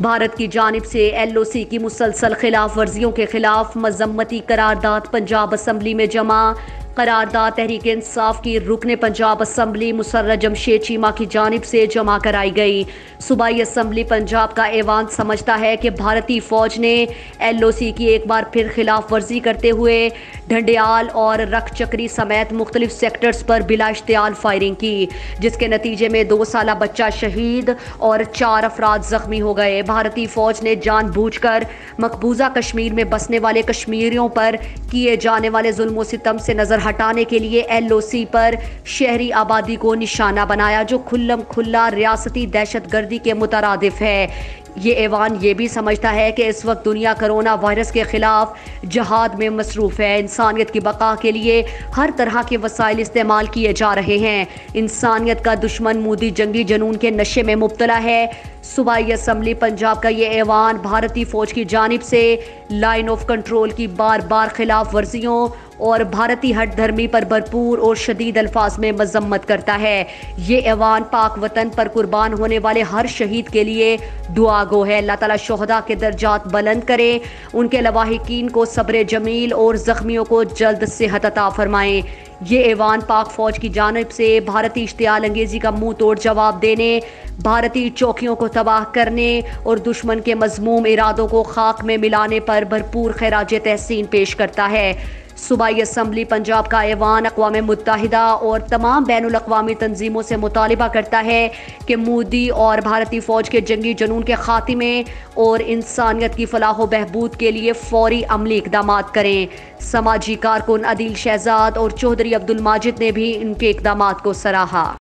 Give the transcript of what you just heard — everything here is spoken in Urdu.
بھارت کی جانب سے ایل او سی کی مسلسل خلاف ورزیوں کے خلاف مذمتی قرارداد پنجاب اسمبلی میں جمع قرارداد تحریک انصاف کی رکن پنجاب اسمبلی مسرت جمشید چیمہ کی جانب سے جمع کرائی گئی۔ صوبائی اسمبلی پنجاب کا ایوان سمجھتا ہے کہ بھارتی فوج نے ایل او سی کی ایک بار پھر خلاف ورزی کرتے ہوئے ڈھنڈیال اور رکھ چکری سمیت مختلف سیکٹرز پر بلا اشتعال فائرنگ کی، جس کے نتیجے میں دو سالہ بچہ شہید اور چار افراد زخمی ہو گئے۔ بھارتی فوج نے جان بوجھ کر مقبوضہ کشمیر میں بسنے والے کشمیریوں پر کیے جانے والے ظلم و ستم سے نظر ہٹانے کے لیے ایل او سی پر شہری آبادی کو نشانہ بنایا جو کھلم کھلا ریاستی دہشت گردی کے مترادف ہے۔ یہ ایوان یہ بھی سمجھتا ہے کہ اس وقت دنیا کرونا وائرس کے خلاف جہاد میں مصروف ہے۔ انسانیت کی بقا کے لیے ہر طرح کے وسائل استعمال کیے جا رہے ہیں۔ انسانیت کا دشمن مودی جنگی جنون کے نشے میں مبتلا ہے۔ صوبائی اسمبلی پنجاب کا یہ ایوان بھارتی فوج کی جانب سے لائن آف کنٹرول کی بار بار خلاف ورزیوں اور بھارتی ہٹ دھرمی پر بھرپور اور شدید الفاظ میں مذمت کرتا ہے۔ یہ ایوان پاک وطن پر قربان ہونے والے ہر شہید کے لیے دعا گو ہے۔ اللہ تعالیٰ شہدہ کے درجات بلند کرے۔ ان کے لواحقین کو صبر جمیل اور زخمیوں کو جلد صحت عطا فرمائیں یہ ایوان پاک فوج کی جانب سے بھارتی اشتعال انگیزی کا منہ توڑ جواب دینے، بھارتی چوکیوں کو تباہ کرنے اور دشمن کے مضموم ارادوں کو خاک میں ملانے پر بھرپور خراج تحسین پیش کرتا ہے۔ صوبائی اسمبلی پنجاب کا ایوان اقوام متحدہ اور تمام بین الاقوامی تنظیموں سے مطالبہ کرتا ہے کہ مودی اور بھارتی فوج کے جنگی جنون کے خاتمے اور انسانیت کی فلاح و بہبود کے لیے فوری عملی اقدامات کریں۔ سماجی کارکن عدیل شہزاد اور چودھری عبد الماجد نے بھی ان کے اقدامات کو سراہا۔